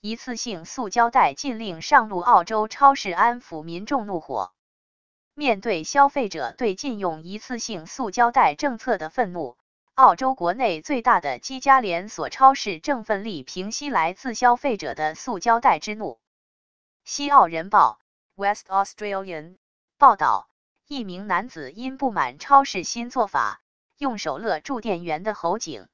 一次性塑胶袋禁令上路，澳洲超市安抚民众怒火。面对消费者对禁用一次性塑胶袋政策的愤怒，澳洲国内最大的几家连锁超市正奋力平息来自消费者的塑胶袋之怒。西澳人报 （West Australian） 报道，一名男子因不满超市新做法，用手勒住店员的喉颈。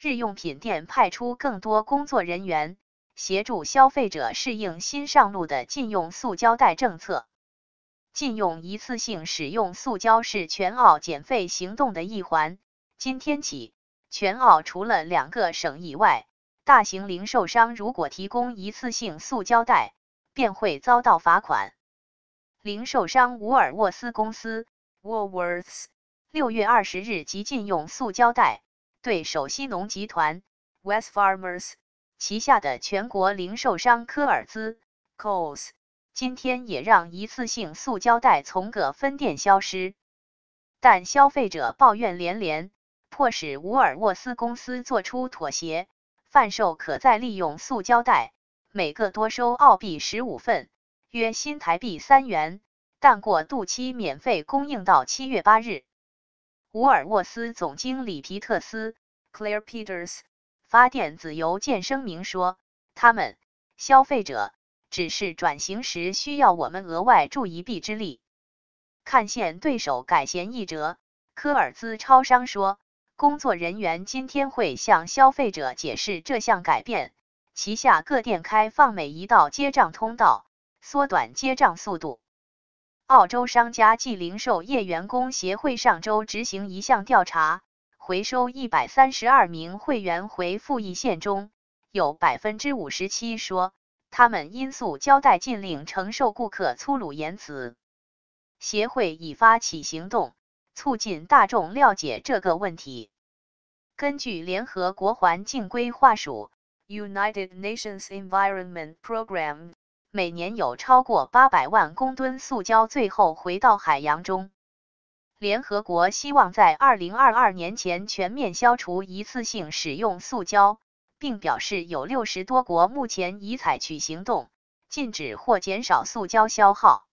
日用品店派出更多工作人员。协助消费者适应新上路的禁用塑胶袋政策。禁用一次性使用塑胶是全澳减废行动的一环。今天起，全澳除了两个省以外，大型零售商如果提供一次性塑胶袋，便会遭到罚款。零售商沃尔沃斯公司 （Woolworths） 六月二十日即禁用塑胶袋，对首西农集团 （West Farmers）。旗下的全国零售商科尔兹 （Coles） 今天也让一次性塑胶袋从各分店消失，但消费者抱怨连连，迫使沃尔沃斯公司做出妥协，贩售可再利用塑胶袋，每个多收澳币十五份，约新台币三元，但过渡期免费供应到七月八日。沃尔沃斯总经理皮特斯 （Claire Peters）。发电子邮件声明说，他们消费者只是转型时需要我们额外助一臂之力。看线对手改弦易辙，科尔兹超商说，工作人员今天会向消费者解释这项改变。旗下各店开放每一道结账通道，缩短结账速度。澳洲商家暨零售业员工协会上周执行一项调查。回收一百三十二名会员回复意线中，有百分之五十七说他们因塑胶袋禁令承受顾客粗鲁言辞。协会已发起行动，促进大众了解这个问题。根据联合国环境规划署 （United Nations Environment Program），每年有超过八百万公吨塑胶最后回到海洋中。联合国希望在2022年前全面消除一次性使用塑胶，并表示有六十多国目前已采取行动，禁止或减少塑胶消耗。